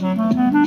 Mm-hmm.